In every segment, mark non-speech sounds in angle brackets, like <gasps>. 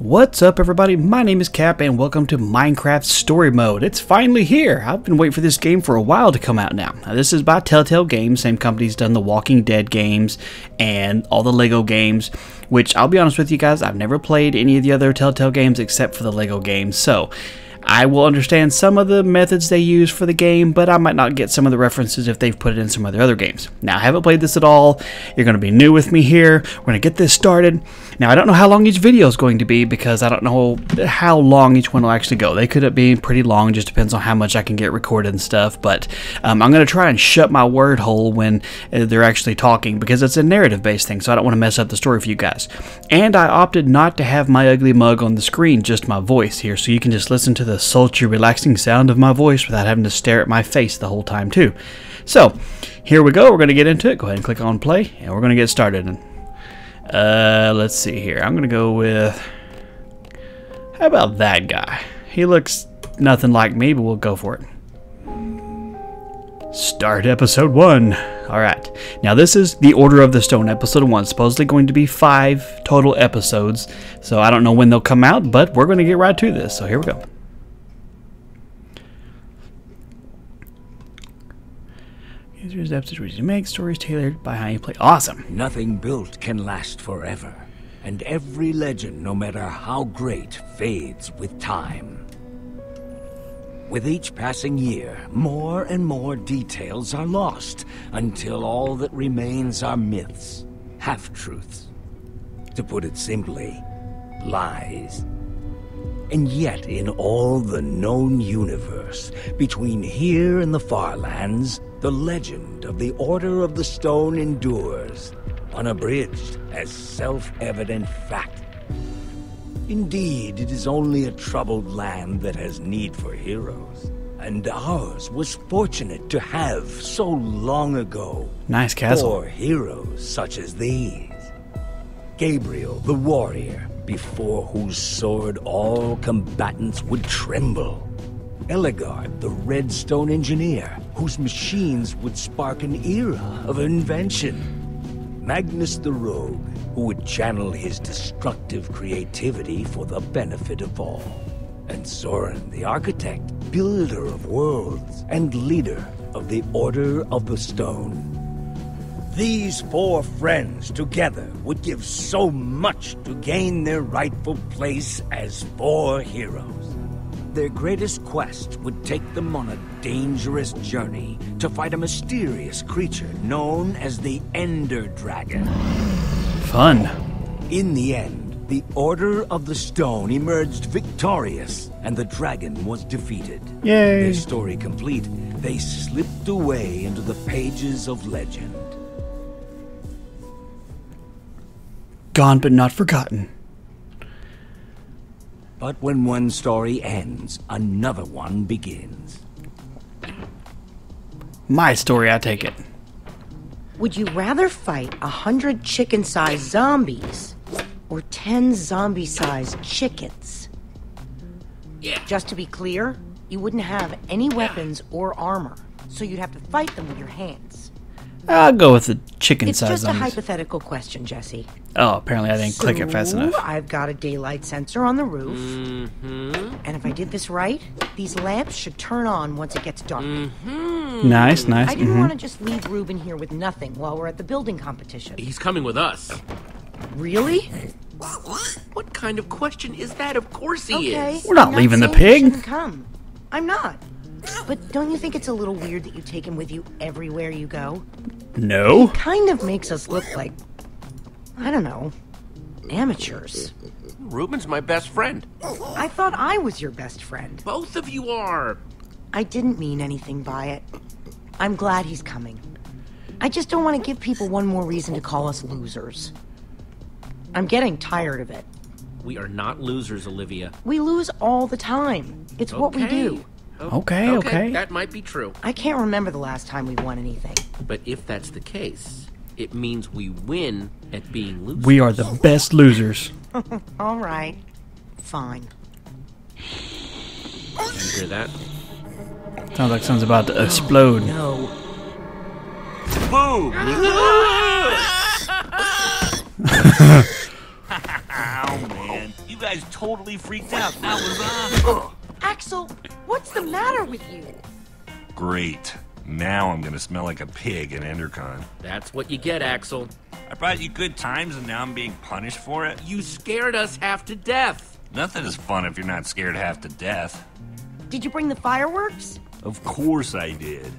What's up, everybody? My name is Capp, and welcome to Minecraft Story Mode. It's finally here. I've been waiting for this game for a while to come out now. now this is by Telltale Games, same company's done the Walking Dead games and all the Lego games. Which I'll be honest with you guys, I've never played any of the other Telltale games except for the Lego games. So I will understand some of the methods they use for the game, but I might not get some of the references if they've put it in some of their other games. Now, I haven't played this at all. You're going to be new with me here. We're going to get this started. Now, I don't know how long each video is going to be because I don't know how long each one will actually go. They could be pretty long, just depends on how much I can get recorded and stuff. But um, I'm going to try and shut my word hole when uh, they're actually talking because it's a narrative based thing, so I don't want to mess up the story for you guys. And I opted not to have my ugly mug on the screen, just my voice here, so you can just listen to the sultry, relaxing sound of my voice without having to stare at my face the whole time, too. So, here we go. We're going to get into it. Go ahead and click on play, and we're going to get started. Uh, let's see here. I'm going to go with. How about that guy? He looks nothing like me, but we'll go for it. Start episode one. All right. Now, this is the Order of the Stone, episode one. Supposedly going to be five total episodes. So I don't know when they'll come out, but we're going to get right to this. So here we go. Users episodes you make stories tailored by how you play. Awesome. Nothing built can last forever, and every legend, no matter how great, fades with time. With each passing year, more and more details are lost, until all that remains are myths, half-truths. To put it simply, lies. And yet, in all the known universe, between here and the far lands, the legend of the Order of the Stone endures, unabridged as self-evident fact. Indeed, it is only a troubled land that has need for heroes. And ours was fortunate to have, so long ago, Nice castle. four heroes such as these. Gabriel, the warrior, before whose sword all combatants would tremble. Ellegaard, the redstone engineer, whose machines would spark an era of invention. Magnus the rogue, who would channel his destructive creativity for the benefit of all. And Soren, the architect, builder of worlds, and leader of the Order of the Stone. These four friends together would give so much to gain their rightful place as four heroes. Their greatest quest would take them on a dangerous journey to fight a mysterious creature known as the Ender Dragon. Fun. In the end, the Order of the Stone emerged victorious, and the dragon was defeated. Yay. Their story complete, they slipped away into the pages of legend. Gone but not forgotten. But when one story ends, another one begins. My story, I take it. Would you rather fight a hundred chicken-sized zombies or ten zombie-sized chickens? Yeah. Just to be clear, you wouldn't have any weapons or armor, so you'd have to fight them with your hands. I'll go with the chicken It's size just a hypothetical question, Jesse. Oh, apparently I didn't click it fast So, enough. I've got a daylight sensor on the roof. Mm-hmm. And if I did this right, these lamps should turn on once it gets dark. Nice, nice. I didn't mhm. want to just leave Reuben here with nothing while we're at the building competition. He's coming with us. Really? What kind of question is that? Of course he Okay. is. We're not I'm leaving the pig. come. I'm not. But don't you think it's a little weird that you take him with you everywhere you go? No. Kind of makes us look like, I don't know, amateurs. Reuben's my best friend. I thought I was your best friend. Both of you are. I didn't mean anything by it. I'm glad he's coming. I just don't want to give people one more reason to call us losers. I'm getting tired of it. We are not losers, Olivia. We lose all the time. It's what we do. Oh, o- Okay, okay. That might be true. I can't remember the last time we won anything. But if that's the case, it means we win at being losers. We are the best losers. <laughs> All right. Fine. You hear that? Sounds like something's about to explode. No. Boom! <laughs> Ow, man. You You guys totally freaked out. That was awesome. Axel, what's the matter with you? Great. Now I'm gonna smell like a pig in Endercon. That's what you get, Axel. I brought you good times and now I'm being punished for it? You scared us half to death. Nothing is fun if you're not scared half to death. Did you bring the fireworks? Of course I did.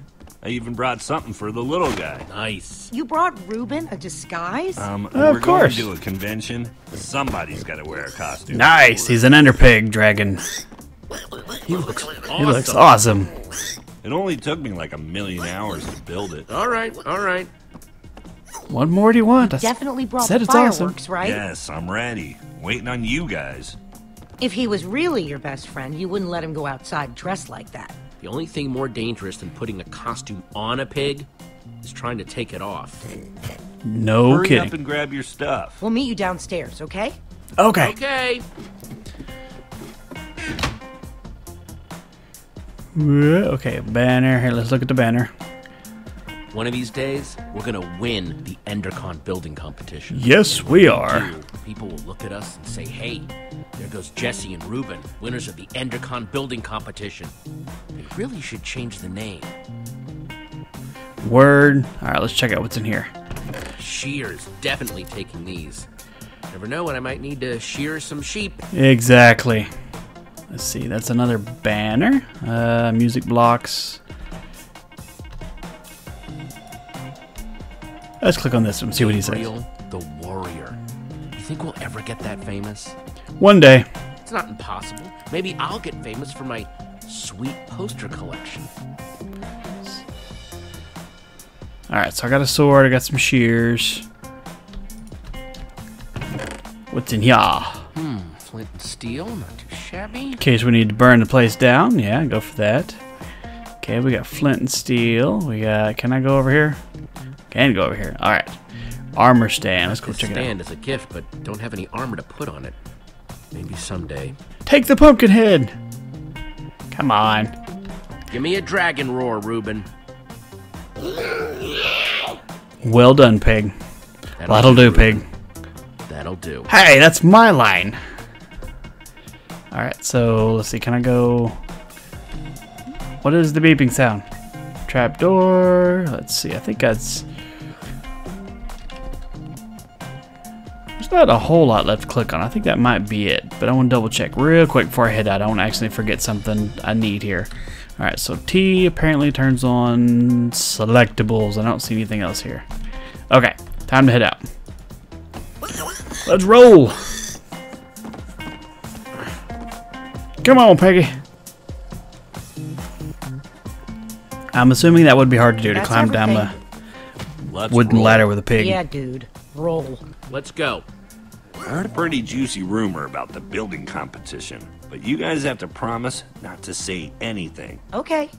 I even brought something for the little guy. Nice. You brought Reuben a disguise? Um, Of we're course. going to a convention. Somebody's got to wear a costume. Nice. He's an ender pig dragon. He looks awesome. He looks awesome. It only took me like a million hours to build it. All right, all right. What more do you want? I Definitely brought said the it's awesome. fireworks, right? Yes, I'm ready. Waiting on you guys. If he was really your best friend, you wouldn't let him go outside dressed like that. The only thing more dangerous than putting a costume on a pig is trying to take it off. No Hurry kidding. up and grab your stuff. We'll meet you downstairs, okay? Okay. Okay. Okay, banner. Here, let's look at the banner. One of these days, we're gonna win the Endercon building competition. Yes, we are. Dude, people will look at us and say, hey, there goes Jesse and Reuben, winners of the Endercon building competition. They really should change the name. Word. All right, let's check out what's in here. Shears definitely taking these. Never know when I might need to shear some sheep. Exactly. Let's see. That's another banner. Uh, music blocks. Let's click on this one. See what he says. Gabriel the Warrior. You think we'll ever get that famous? One day. It's not impossible. Maybe I'll get famous for my sweet poster collection. All right. So I got a sword. I got some shears. What's in here? Hmm, flint and steel, not too shabby. In case we need to burn the place down. Yeah, go for that. Okay, we got flint and steel. We got. Can I go over here? Can go over here. All right. Armor stand. Let's go This check it out. stand out. is a gift, but don't have any armor to put on it. Maybe someday. Take the pumpkin head. Come on. Give me a dragon roar, Reuben. Well done, pig. That'll do, pig. That'll do. Hey, that's my line. All right, so let's see. Can I go? What is the beeping sound? Trapdoor. Let's see. I think that's. There's not a whole lot left to click on. I think that might be it, but I want to double check real quick before I head out. I don't actually forget something I need here. All right, so T apparently turns on selectables. I don't see anything else here. Okay, time to head out. Let's roll. Come on, Peggy. I'm assuming that would be hard to do to That's climb down everything. the Let's wooden roll. ladder with a pig. Yeah, dude. Roll. Let's go. I heard a pretty juicy rumor about the building competition, but you guys have to promise not to say anything. Okay.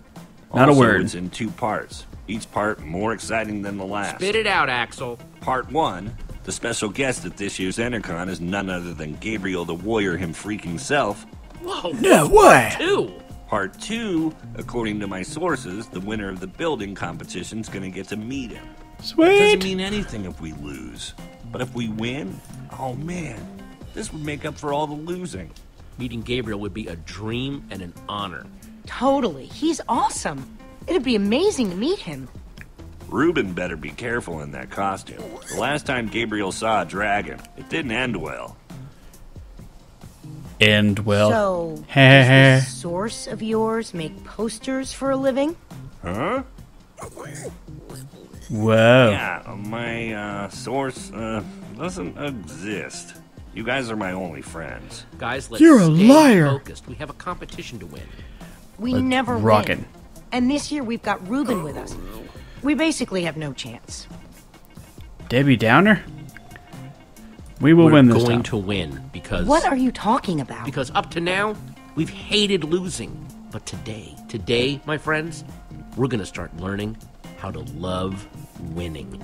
Not a Also, word. It's in two parts. Each part more exciting than the last. Spit it out, Axel. Part one, the special guest at this year's EnderCon is none other than Gabriel the Warrior him freaking self. Whoa. No way. Two. Part two, according to my sources, the winner of the building competition's gonna get to meet him. Sweet! Doesn't Sweet. mean anything if we lose. But if we win, oh man, this would make up for all the losing. Meeting Gabriel would be a dream and an honor. Totally. He's awesome. It'd be amazing to meet him. Reuben better be careful in that costume. The last time Gabriel saw a dragon, it didn't end well. End well. so, Heh heh. does this source of yours make posters for a living? Huh? Whoa. Yeah, my uh, source uh, doesn't exist. You guys are my only friends. Guys, let's You're a liar. focused. We have a competition to win. We Let's never rock win. And this year we've got Reuben with us. We basically have no chance. Debbie Downer. We will We're win this going time. to win because What are you talking about? because up to now we've hated losing, but today, today, my friends, we're gonna start learning how to love winning.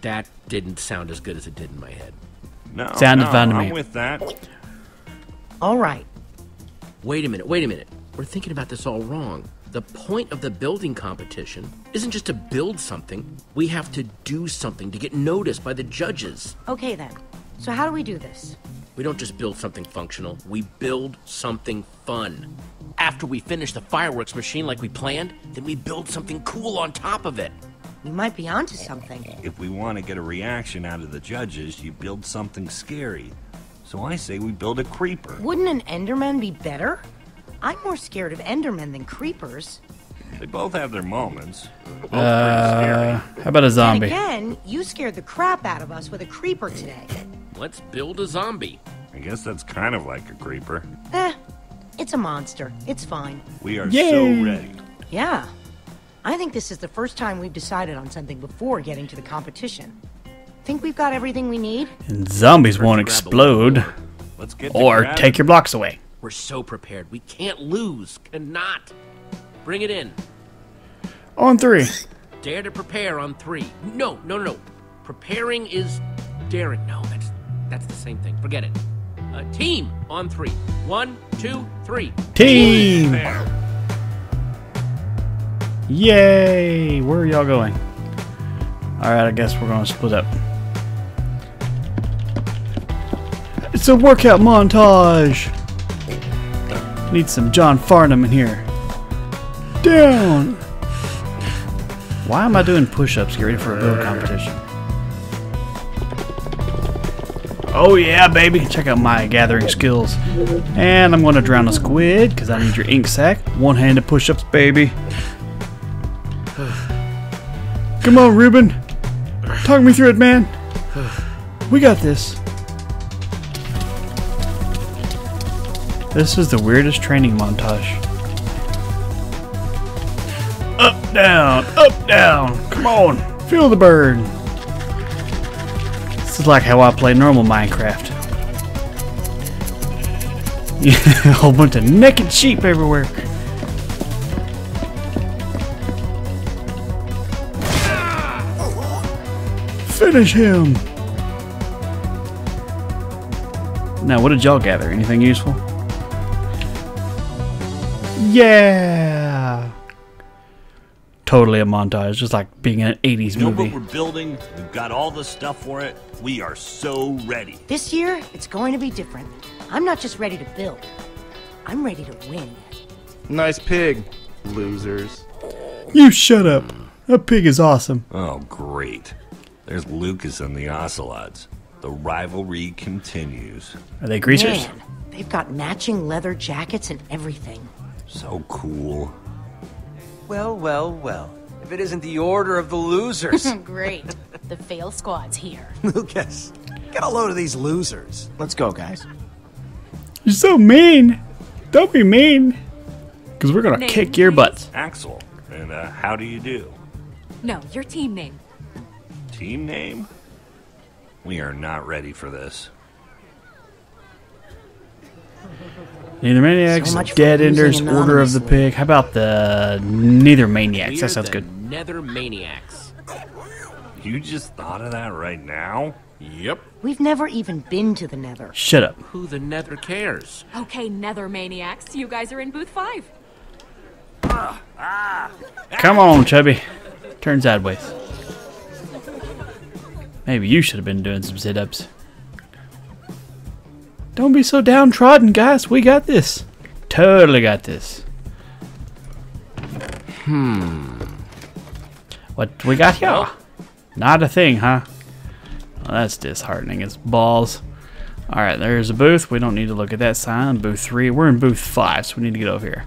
That didn't sound as good as it did in my head. No, Sounded no, fun to I'm with that. All right. Wait a minute, wait a minute. We're thinking about this all wrong. The point of the building competition isn't just to build something. We have to do something to get noticed by the judges. Okay then. So how do we do this? We don't just build something functional, we build something fun. After we finish the fireworks machine like we planned, then we build something cool on top of it. You might be onto something. If we want to get a reaction out of the judges, you build something scary. So I say we build a creeper. Wouldn't an Enderman be better? I'm more scared of Endermen than creepers. They both have their moments. Both Uh, pretty how about a zombie? And zombie? again, you scared the crap out of us with a creeper today. Let's build a zombie. I guess that's kind of like a creeper. Eh, it's a monster. It's fine. We are Yay. so ready. Yeah. I think this is the first time we've decided on something before getting to the competition. Think we've got everything we need? And zombies won't explode. Let's get to or take your blocks away. We're so prepared. We can't lose. Cannot. Bring it in. On three. Dare to prepare on three. No, no, no, no. Preparing is daring. No, that's that's the same thing. Forget it. Uh, team on three. One, two, three. Team! Yay! Where are y'all going? Alright, I guess we're gonna split up. It's a workout montage! Need some John Farnham in here. Down! Why am I doing push ups? Get ready for a build competition. Oh yeah, baby! Check out my gathering skills. And I'm gonna drown a squid because I need your ink sac. One handed push ups, baby. Come on, Reuben. Talk me through it, man. We got this. This is the weirdest training montage. Up, down, up, down. Come on, feel the burn. This is like how I play normal Minecraft. <laughs> A whole bunch of naked sheep everywhere. Finish him! Now, what did y'all gather? Anything useful? Yeah! Totally a montage, just like being in an 80s Know what movie. we're building? We've got all the stuff for it. We are so ready. This year, it's going to be different. I'm not just ready to build. I'm ready to win. Nice pig, losers. You shut up! That pig is awesome. Oh, great. There's Lucas and the Ocelots. The rivalry continues. Are they greasers? Man, they've got matching leather jackets and everything. So cool. Well, well, well. If it isn't the order of the losers. <laughs> Great. The fail squad's here. <laughs> Lucas, get a load of these losers. Let's go, guys. You're so mean! Don't be mean! Because we're gonna Name, kick your butts. Axel. And uh, how do you do? No, your team name. Team name? We are not ready for this. Nether Maniacs, So Dead Enders, Order of the anonymously. Pig. How about the Nether Maniacs? That sounds good. Nether Maniacs. You just thought of that right now? Yep. We've never even been to the Nether. Shut up. Who the Nether cares? Okay, Nether Maniacs, you guys are in booth five. Ah. Come on, Chubby. Turn sideways. Maybe you should have been doing some sit ups. Don't be so downtrodden, guys. We got this. Totally got this. Hmm. What we got here? Not a thing, huh? Well, that's disheartening. It's balls. Alright, there's a booth. We don't need to look at that sign. Booth 3. We're in booth 5, so we need to get over here.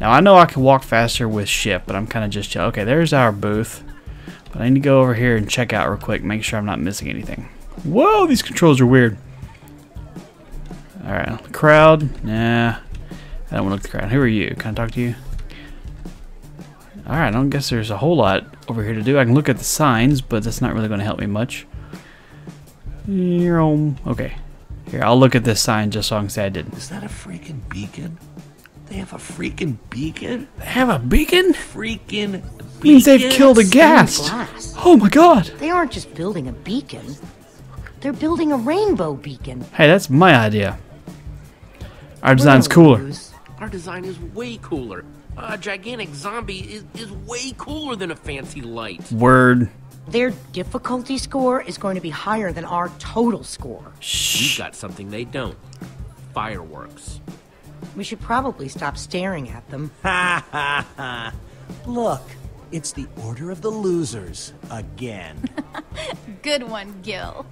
Now, I know I can walk faster with ship, but I'm kind of just... Okay, there's our booth. But I need to go over here and check out real quick. Make sure I'm not missing anything. Whoa, these controls are weird. Alright, the crowd. Nah. I don't want to look at the crowd. Who are you? Can I talk to you? Alright, I don't guess there's a whole lot over here to do. I can look at the signs, but that's not really going to help me much. Okay. Here, I'll look at this sign just so I can say I did. Is that a freaking beacon? They have a freaking beacon? They have a beacon? Freaking beacon? Means they've killed a ghast. Oh my god. They aren't just building a beacon. They're building a rainbow beacon. Hey, that's my idea. Our design's cooler. Our design is way cooler. A gigantic zombie is, is way cooler than a fancy light. Word. Their difficulty score is going to be higher than our total score. Shh. We've got something they don't. Fireworks. We should probably stop staring at them. <laughs> Ha ha ha. Look, it's the Order of the Losers again. <laughs> Good one, Gil.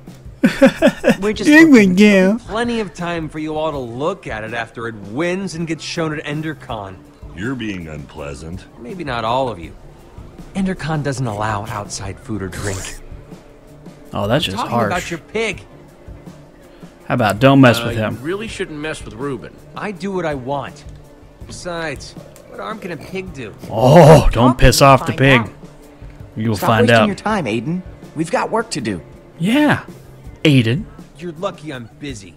We're just looking- yeah. Plenty of time for you all to look at it after it wins and gets shown at EnderCon. You're being unpleasant. Maybe not all of you. EnderCon doesn't allow outside food or drink. Oh, that's just Talking harsh. about your pig. How about don't mess Uh, with him? You really shouldn't mess with Reuben. I do what I want. Besides, what harm can a pig do? Oh, don't piss off the pig. out. You'll Stop find wasting out. your time, Aiden. We've got work to do. Yeah. Aiden, You're lucky I'm busy.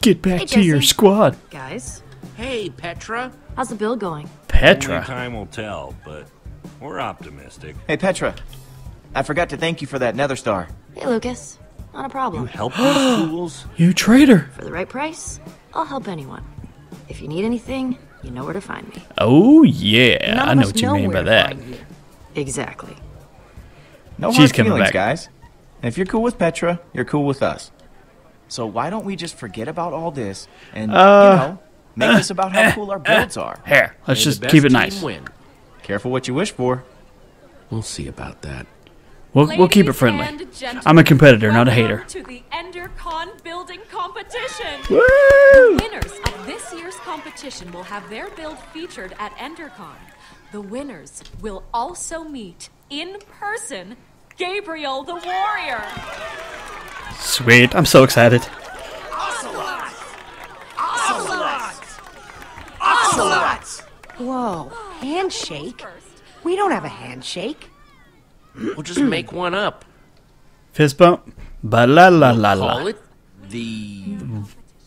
get back Hey, to your squad. Guys, Hey, Petra. how's the bill going? Only Petra. time will tell, but we're optimistic. Hey, Petra. I forgot to thank you for that Nether Star. Hey, Lucas. Not a problem. You Help these <gasps> fools? You traitor. For the right price, I'll help anyone. If you need anything, you know where to find me. Oh, yeah. None I know us what you mean by that. Exactly. No She's hard coming feelings, back. guys. And if you're cool with Petra, you're cool with us. So why don't we just forget about all this and, Uh, you know, make this about how <coughs> cool our builds are? Here, let's May just keep it nice. Win. Careful what you wish for. We'll see about that. We'll, we'll keep it friendly. I'm a competitor, not a hater. to the EnderCon building competition. Woo! Winners of this year's competition will have their build featured at EnderCon. The winners will also meet in person Gabriel the Warrior. Sweet. I'm so excited. Ocelot! Ocelot! Ocelot! Whoa, handshake? We don't have a handshake. We'll just make one up. Fist bump. Ba la la la la. Call it the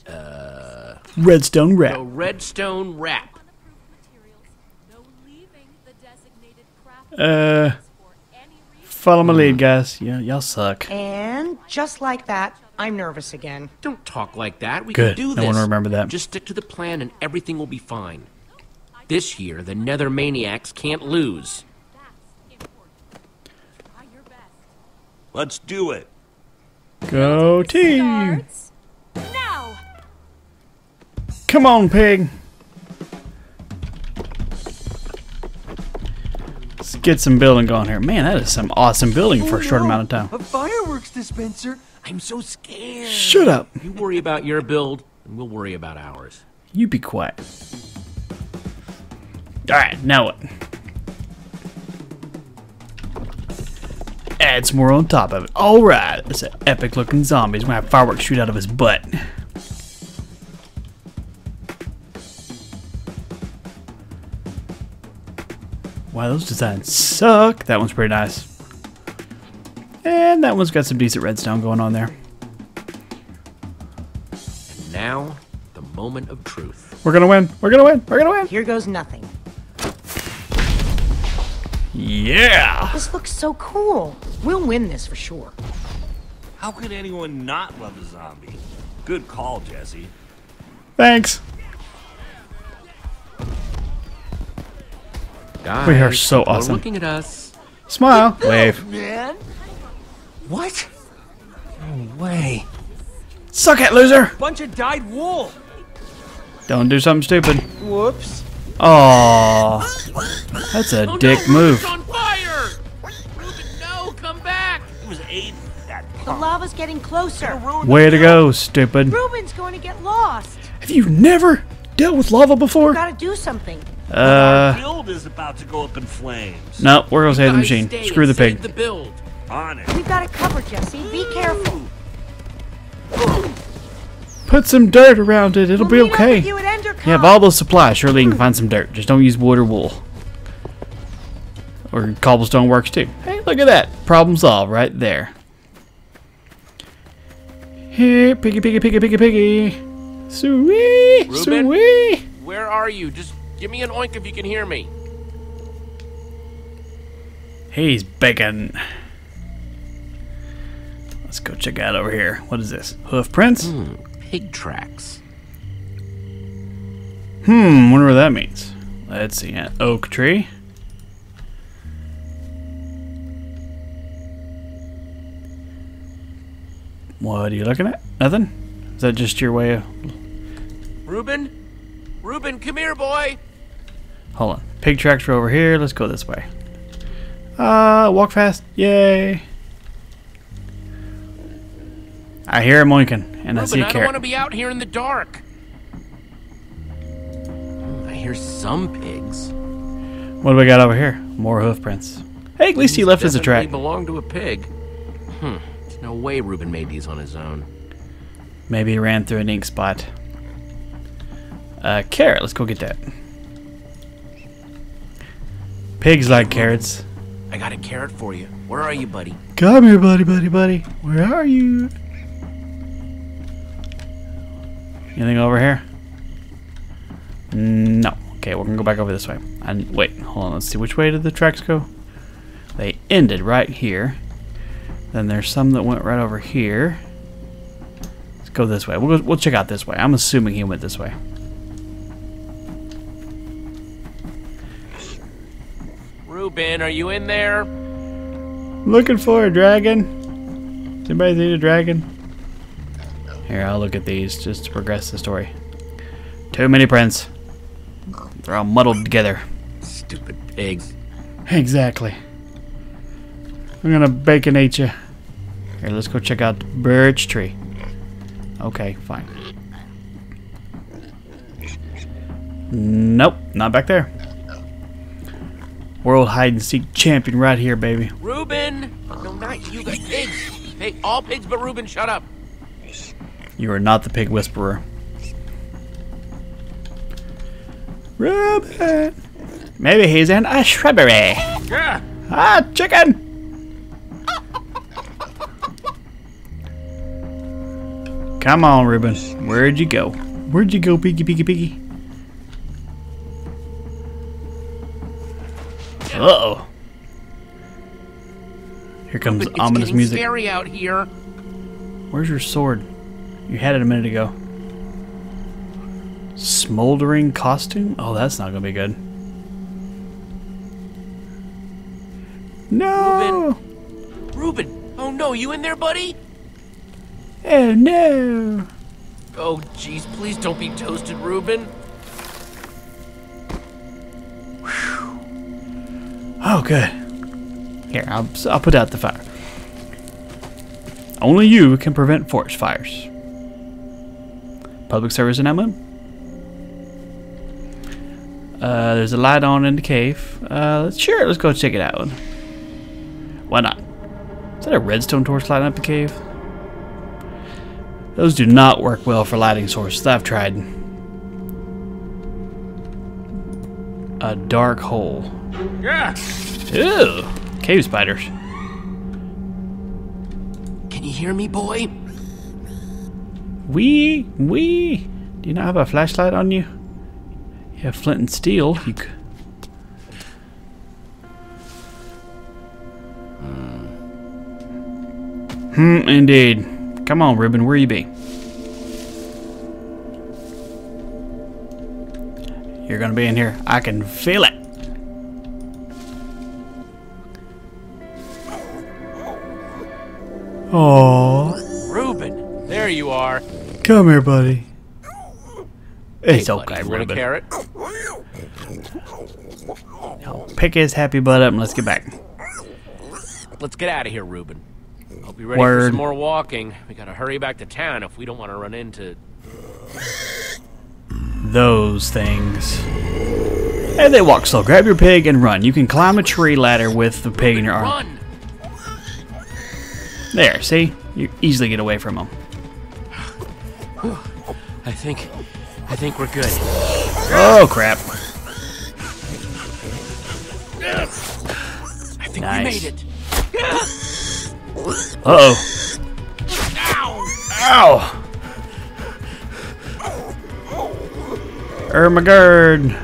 uh, Redstone Rap. the rap. Redstone Wrap. Uh, follow my lead, guys. Yeah, y'all suck. And just like that, I'm nervous again. Don't talk like that. We Good. can do I this. wanna remember that. Just stick to the plan and everything will be fine. This year, the Nether Maniacs can't lose. Let's do it. Go team. Starts now. Come on, pig. Get some building going here. Man, that is some awesome building for a short amount of time. A fireworks dispenser? I'm so scared. Shut up. You worry about your build, and we'll worry about ours. You be quiet. Alright, now what? Add some more on top of it. Alright, it's an epic looking zombie. He's gonna have fireworks shoot out of his butt. Wow, those designs suck. That one's pretty nice. And that one's got some decent redstone going on there. And now, the moment of truth. We're gonna win. We're gonna win. We're gonna win. Here goes nothing. Yeah. This looks so cool. We'll win this for sure. How could anyone not love a zombie? Good call, Jesse. Thanks. Guys, We are so people are awesome. looking at us. Smile. Wave. Man? What? No way. Suck it, loser. Bunch of dyed wool. Don't do something stupid. Whoops. Oh, that's a Oh dick no, move. On fire! Reuben, no, come back! It was Aiden, that The lava's getting closer. Way to go, stupid. Reuben's going to get lost. Have you never dealt with lava before? Gotta do something. Uh, build is about to go up in flames. no, we're gonna save the machine. stay Screw the and pig. the build. On it. We've got it covered, Jesse. Be careful. Put some dirt around it. It'll We'll be okay. with you. You have all those supplies. Surely you can find some dirt. Just don't use wood or wool. Or cobblestone works too. Hey, look at that. Problem solved right there. Here, piggy, piggy, piggy, piggy, piggy. Sweet, Reuben? sweet. Where are you? Just give me an oink if you can hear me. He's begging. Let's go check out over here. What is this? Hoof prints? Pig tracks. Hmm, wonder what that means. Let's see. An oak tree. What are you looking at? Nothing? Is that just your way of... Reuben? Reuben, come here, boy! Hold on. Pig tracks are over here. Let's go this way. Uh, walk fast. Yay. I hear him winking, and I see Reuben, a I don't want to be out here in the dark. I hear some pigs. What do we got over here? More hoof prints. Hey, at least he left us a Definitely track. belong to a pig. Hmm. There's no way Reuben made these on his own. Maybe he ran through an ink spot. Uh, carrot. Let's go get that. Pigs like carrots. I got a carrot for you. Where are you, buddy? Come here, buddy, buddy, buddy. Where are you? Anything over here? Mm, no. Okay, we're gonna go back over this way. And wait, hold on. Let's see. Which way did the tracks go? They ended right here. Then there's some that went right over here. Let's go this way. We'll go, we'll check out this way. I'm assuming he went this way. Reuben, are you in there? Looking for a dragon. Does anybody see a dragon? Here, I'll look at these just to progress the story. Too many prints. They're all muddled together. Stupid pigs. Exactly. I'm gonna baconate you. Here, let's go check out the birch tree. Okay, fine. Nope, not back there. World hide and seek champion right here, baby. Reuben! No, not you, guys. Pigs! Pig, all pigs but Reuben, shut up! You are not the pig whisperer. Robot. Maybe he's in a shrubbery. Yeah! Ah, chicken! Come on, Reuben. Where'd you go? Where'd you go, piggy, piggy, piggy? Uh-oh. Here comes It's ominous music. scary out here. Where's your sword? You had it a minute ago. Smoldering costume? Oh, that's not gonna be good. No! Reuben! Oh no, you in there, buddy? Oh no! Oh, jeez, please don't be toasted, Reuben. Oh, good. Here, I'll, I'll put out the fire. Only you can prevent forest fires. Public service announcement. Uh, there's a light on in the cave. Uh, let's, sure, let's go check it out. Why not? Is that a redstone torch lighting up the cave? Those do not work well for lighting sources. I've tried. A dark hole. Yeah! Ew! Cave spiders. Can you hear me, boy? Wee, wee. Do you not have a flashlight on you? You have flint and steel. You c- Hmm, indeed. Come on, Reuben, where you be? You're gonna be in here. I can feel it. Oh, Reuben, there you are. come here, buddy. It's Hey, okay, buddy, you want a Reuben. carrot? Pick his happy butt up and let's get back. Let's get out of here, Reuben. I'll be ready for some more walking. We gotta hurry back to town if we don't want to run into. Those things. Hey, they walk slow. Grab your pig and run. You can climb a tree ladder with the pig in your arm. Run! There, see? You easily get away from them. I think. I think we're good. Oh, crap. I think Nice. we made it. Uh-oh. Ow! Ow! Ermagerd.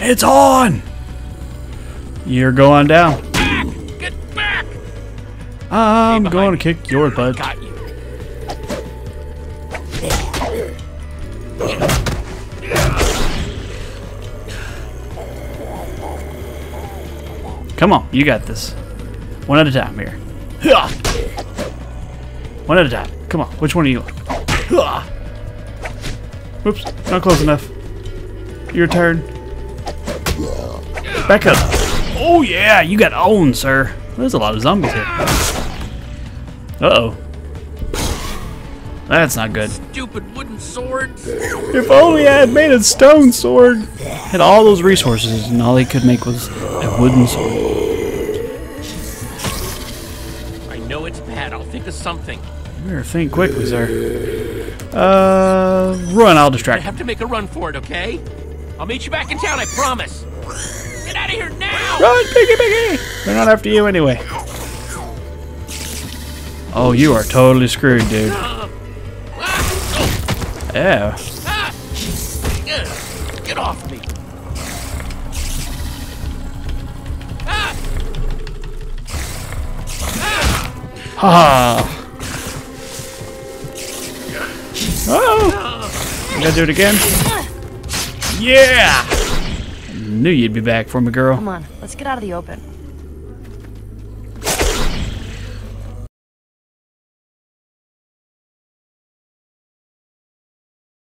It's on! You're going down. Get back! I'm going to kick your butt. Got you. Come on, you got this. One at a time here. One at a time. Come on. Which one are you? Hyah! Whoops. Not close enough. Your turn. Back up. Oh, yeah. You got owned, sir. There's a lot of zombies here. Uh-oh. That's not good. Stupid wooden sword. If only I had made a stone sword. Had all those resources, and all he could make was a wooden sword. I know it's bad. I'll think of something. You better think quickly, sir. Uh, run. I'll distract. I have to make a run for it, okay? I'll meet you back in town, I promise. Get out of here now! Run, piggy, piggy! They're not after you anyway. Oh, you are totally screwed, dude. Yeah. Ah! Get off me! Ha Oh! You gotta do it again? Yeah! Knew you'd be back for me, girl. Come on, let's get out of the open.